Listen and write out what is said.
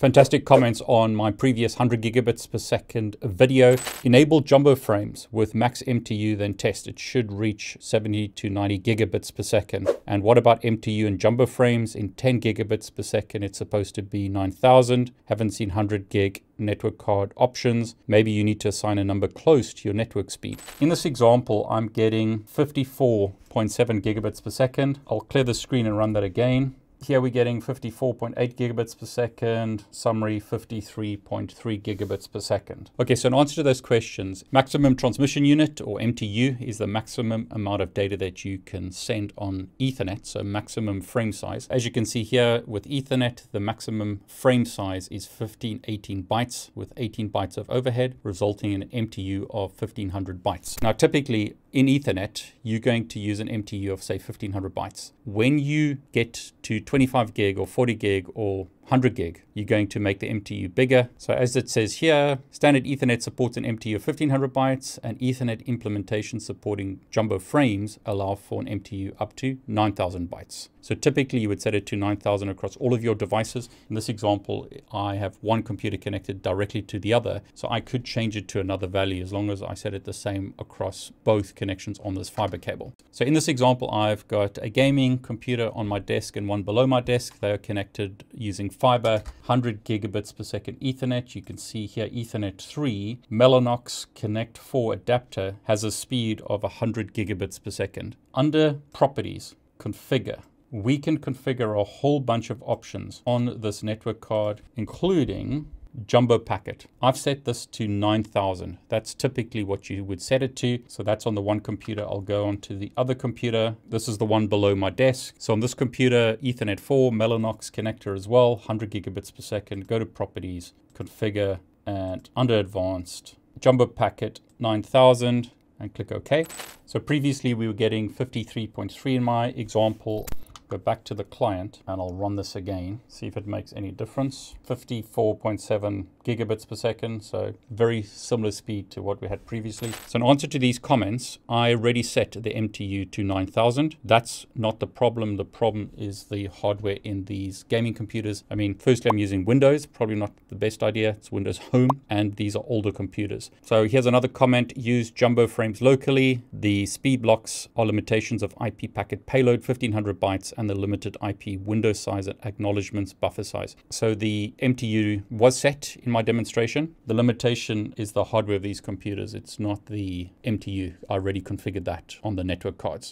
Fantastic comments on my previous 100 gigabits per second video. Enable jumbo frames with max MTU, then test. It should reach 70 to 90 gigabits per second. And what about MTU and jumbo frames? In 10 gigabits per second, it's supposed to be 9000. Haven't seen 100 gig network card options. Maybe you need to assign a number close to your network speed. In this example, I'm getting 54.7 gigabits per second. I'll clear the screen and run that again. Here we're getting 54.8 gigabits per second, summary 53.3 gigabits per second. Okay, so in answer to those questions, maximum transmission unit or MTU is the maximum amount of data that you can send on Ethernet, so maximum frame size. As you can see here with Ethernet, the maximum frame size is 1518 bytes with 18 bytes of overhead, resulting in an MTU of 1500 bytes. Now, typically in Ethernet, you're going to use an MTU of say 1500 bytes. When you get to 25 gig or 40 gig or 100 gig, you're going to make the MTU bigger. So as it says here, standard Ethernet supports an MTU of 1500 bytes and Ethernet implementation supporting jumbo frames allow for an MTU up to 9000 bytes. So typically you would set it to 9000 across all of your devices. In this example, I have one computer connected directly to the other. So I could change it to another value as long as I set it the same across both connections on this fiber cable. So in this example, I've got a gaming computer on my desk and one below my desk. They are connected using fiber, 100 gigabits per second Ethernet. You can see here Ethernet 3, Mellanox ConnectX-4 adapter has a speed of 100 gigabits per second. Under properties, configure, we can configure a whole bunch of options on this network card, including jumbo packet. I've set this to 9000. That's typically what you would set it to. So that's on the one computer. I'll go on to the other computer. This is the one below my desk. So on this computer, Ethernet 4, Mellanox connector as well, 100 gigabits per second. Go to properties, configure, and under advanced, jumbo packet 9000 and click OK. So previously we were getting 53.3 in my example go back to the client and I'll run this again, see if it makes any difference. 54.7 gigabits per second, so very similar speed to what we had previously. So in answer to these comments, I already set the MTU to 9000. That's not the problem. The problem is the hardware in these gaming computers. I mean, firstly, I'm using Windows, probably not the best idea. It's Windows Home, and these are older computers. So here's another comment, use jumbo frames locally. The speed blocks are limitations of IP packet payload, 1500 bytes, and the limited IP window size and acknowledgements buffer size. So the MTU was set in my demonstration. The limitation is the hardware of these computers. It's not the MTU. I already configured that on the network cards.